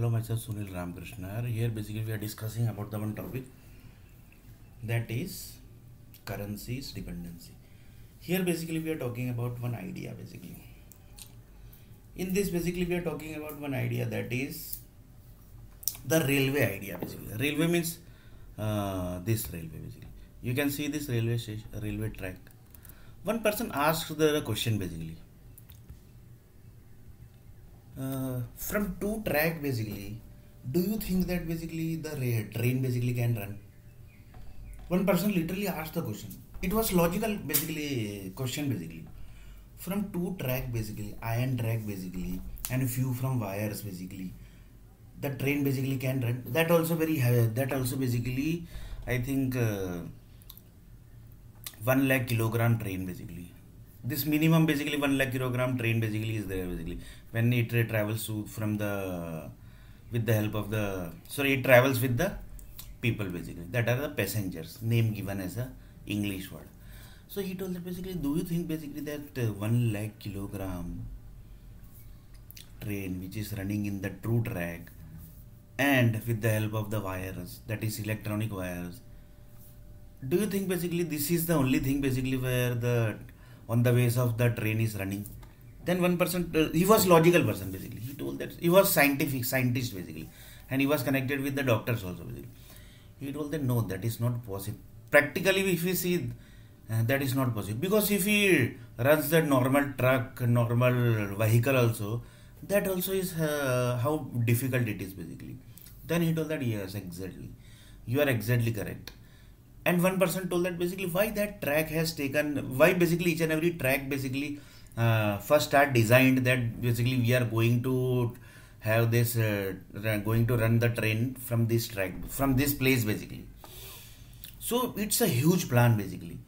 Hello, myself Sunil Ramakrishna. Here, basically, we are discussing about the one topic that is currencies dependency. Here, basically, we are talking about one idea. Basically, in this, basically, we are talking about one idea that is the railway idea. Basically, railway means uh, this railway. Basically, you can see this railway railway track. One person asked the question basically uh, from two track basically. Do you think that basically the ra- train basically can run? One person literally asked the question. It was logical basically question basically. From two track basically iron track basically and few from wires basically the train basically can run. That also very high, that also basically i think uh, 1 lakh kilogram train basically this minimum basically 1 lakh kilogram train basically is there basically. When it uh, travels from the with the help of the sorry it travels with the people basically. That are the passengers name given as a english word. So he told that basically do you think basically that uh, 1 lakh kilogram train which is running in the true track and with the help of the wires that is electronic wires do you think basically this is the only thing basically where the on the ways of the train is running. Then one person uh, he was logical person basically. He told that he was scientific scientist basically. And he was connected with the doctors also basically. He told that no that is not possible. Practically if we see uh, that is not possible. Because if he runs the normal truck normal vehicle also that also is uh, how difficult it is basically. Then he told that yes exactly. You are exactly correct and one person told that basically why that track has taken why basically each and every track basically uh, first start designed that basically we are going to have this uh, going to run the train from this track from this place basically. So it's a huge plan basically.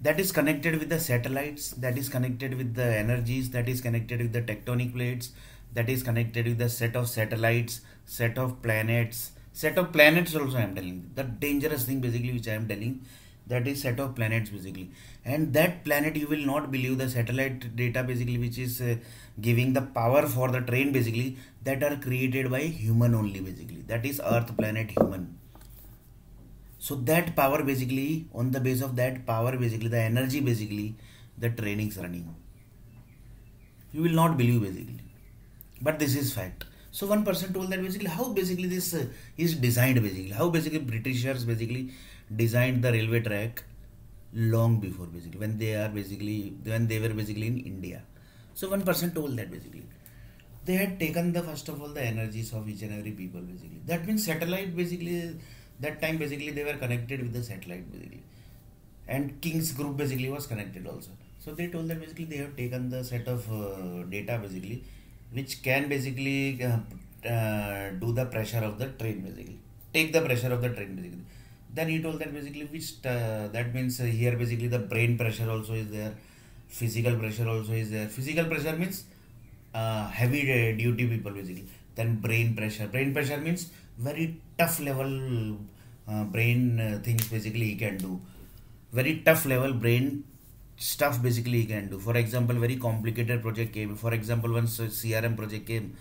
That is connected with the satellites that is connected with the energies that is connected with the tectonic plates that is connected with the set of satellites set of planets set of planets also i am telling. The dangerous thing basically which i am telling that is set of planets basically. And that planet you will not believe the satellite data basically which is uh, giving the power for the train basically that are created by human only basically. That is earth planet human. So that power basically on the base of that power basically the energy basically the training is running. You will not believe basically. But this is fact so one person told that basically how basically this uh, is designed basically how basically britishers basically designed the railway track long before basically when they are basically when they were basically in india. So one person told that basically. They had taken the first of all the energies of each and every people basically. That means satellite basically that time basically they were connected with the satellite basically. And king's group basically was connected also. So they told that basically they have taken the set of uh, data basically which can basically uh, uh, do the pressure of the train basically. Take the pressure of the train basically. Then he told that basically which uh, that means uh, here basically the brain pressure also is there physical pressure also is there. Physical pressure means uh, heavy uh, duty people basically. Then brain pressure. Brain pressure means very tough level uh, brain uh, things basically he can do. Very tough level brain stuff basically he can do. For example very complicated project came. For example once crm project came.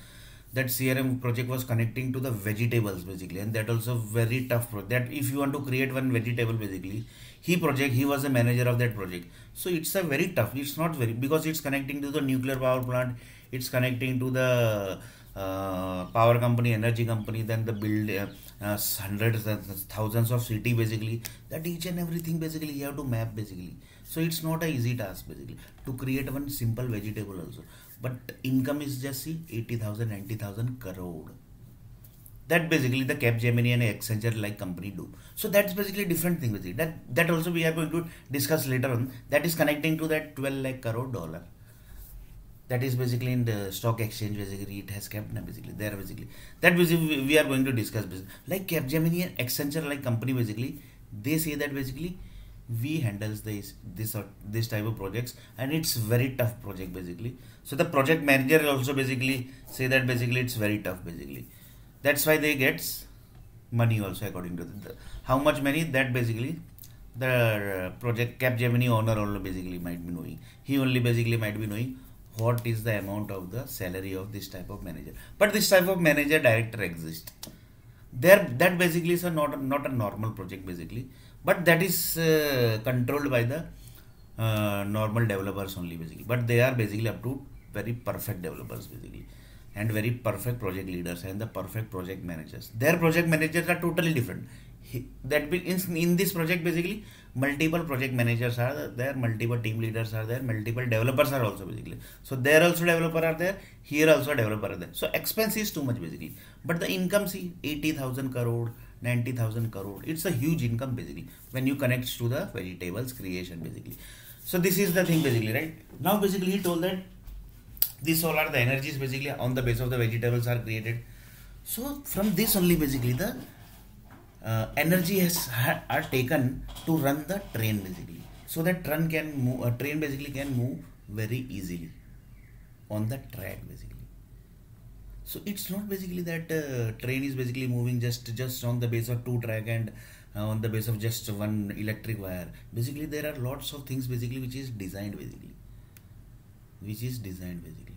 That crm project was connecting to the vegetables basically and that also very tough pro- that if you want to create one vegetable basically he project he was the manager of that project. So it's a very tough it's not very because it's connecting to the nuclear power plant it's connecting to the uh, power company energy company then the build uh, uh, hundreds and thousands of city basically that each and everything basically you have to map basically so it's not a easy task basically to create one simple vegetable also but income is just see 80000 90000 crore that basically the Capgemini and Accenture like company do. So that's basically different thing basically. That that also we are going to discuss later on. That is connecting to that 12 lakh crore dollar. That is basically in the stock exchange basically it has kept basically there basically. That basically we are going to discuss basically. Like Capgemini and Accenture like company basically they say that basically we handles this this or this type of projects and it's very tough project basically. So the project manager also basically say that basically it's very tough basically. That's why they gets money also according to the, how much money that basically the uh, project Capgemini owner only basically might be knowing. He only basically might be knowing what is the amount of the salary of this type of manager. But this type of manager director exists there that basically is a not not a normal project basically but that is uh, controlled by the uh, normal developers only basically but they are basically up to very perfect developers basically and very perfect project leaders and the perfect project managers their project managers are totally different he, that be, in, in this project basically multiple project managers are there multiple team leaders are there multiple developers are also basically so there also developer are there here also developer are there so expense is too much basically but the income see 80000 crore 90000 crore. It's a huge income basically when you connect to the vegetables creation basically. So this is the thing basically right? Now basically he told that these all are the energies basically on the base of the vegetables are created. So from this only basically the uh, energy has ha, are taken to run the train basically. So that train can move uh, train basically can move very easily on the track basically so it's not basically that uh, train is basically moving just just on the base of two track and uh, on the base of just one electric wire. Basically there are lots of things basically which is designed basically. Which is designed basically.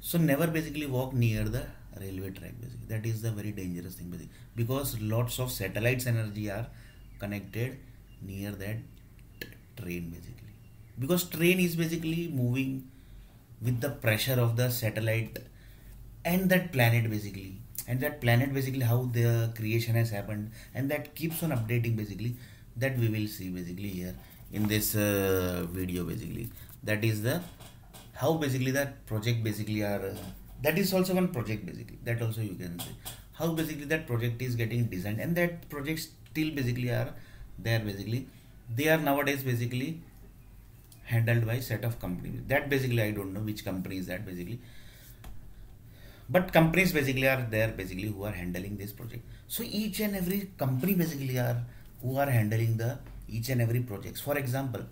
So never basically walk near the railway track basically. That is the very dangerous thing basically. Because lots of satellites energy are connected near that train basically. Because train is basically moving with the pressure of the satellite and that planet basically. And that planet basically how the creation has happened and that keeps on updating basically that we will see basically here in this uh, video basically. That is the how basically that project basically are uh, that is also one project basically. That also you can see. How basically that project is getting designed and that projects still basically are there basically. They are nowadays basically handled by set of companies that basically i don't know which company is that basically but companies basically are there basically who are handling this project. So each and every company basically are who are handling the each and every projects. For example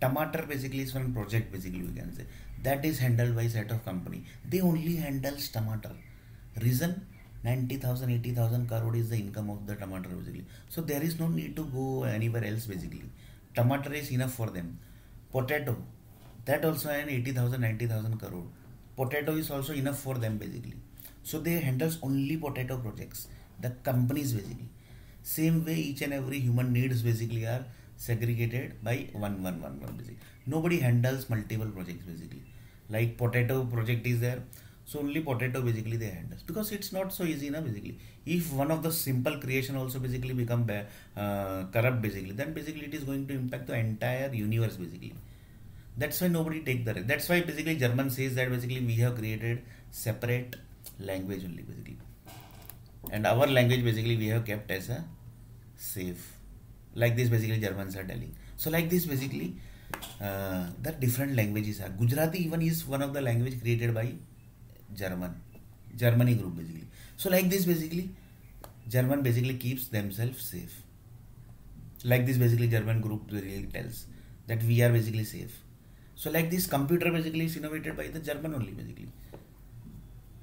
Tamatar basically is one project basically we can say. That is handled by set of company. They only handles Tamatar reason? 90000 80000 crore is the income of the Tamatar basically. So there is no need to go anywhere else basically. Tamatar is enough for them. Potato. That also an 80000 90000 crore potato is also enough for them basically. So they handles only potato projects the companies basically. Same way each and every human needs basically are segregated by one one one one basically. Nobody handles multiple projects basically. Like potato project is there so only potato basically they handle. Because it's not so easy now basically. If one of the simple creation also basically become uh, corrupt basically then basically it is going to impact the entire universe basically that's why nobody take the risk. That's why basically german says that basically we have created separate language only basically. And our language basically we have kept as a safe. Like this basically germans are telling. So like this basically uh, the different languages are. Gujarati even is one of the language created by german. Germany group basically. So like this basically german basically keeps themselves safe. Like this basically german group really tells that we are basically safe so like this computer basically is innovated by the German only basically.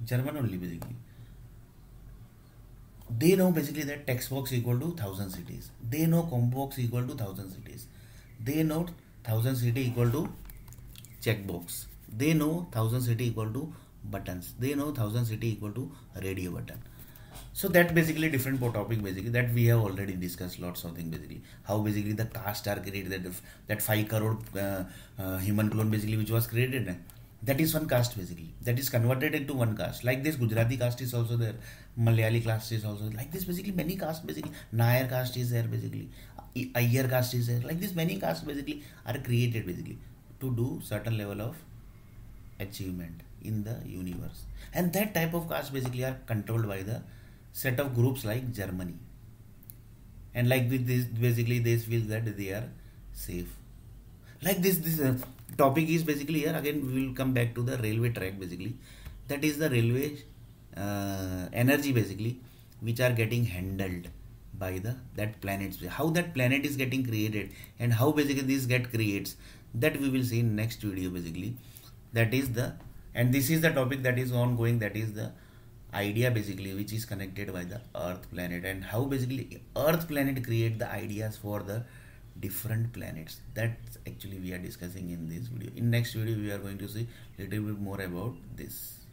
German only basically. They know basically that text box equal to thousand cities. They know combo box equal to thousand cities. They know thousand city equal to checkbox. They know thousand city equal to buttons. They know thousand city equal to radio button so that basically different topic basically that we have already discussed lots of things basically. How basically the caste are created that that 5 crore uh, uh, human clone basically which was created. That is one caste basically. That is converted into one caste like this gujarati caste is also there malayali caste is also like this basically many caste basically. Nair caste is there basically Iyer caste is there. Like this many castes basically are created basically to do certain level of achievement in the universe. And that type of caste basically are controlled by the set of groups like Germany. And like with this, basically they feel that they are safe. Like this, this uh, topic is basically here again we will come back to the railway track basically. That is the railway uh, energy basically which are getting handled by the that planets how that planet is getting created and how basically this get creates that we will see in next video basically that is the and this is the topic that is ongoing that is the idea basically which is connected by the earth planet and how basically earth planet create the ideas for the different planets. That's actually we are discussing in this video. In next video we are going to see little bit more about this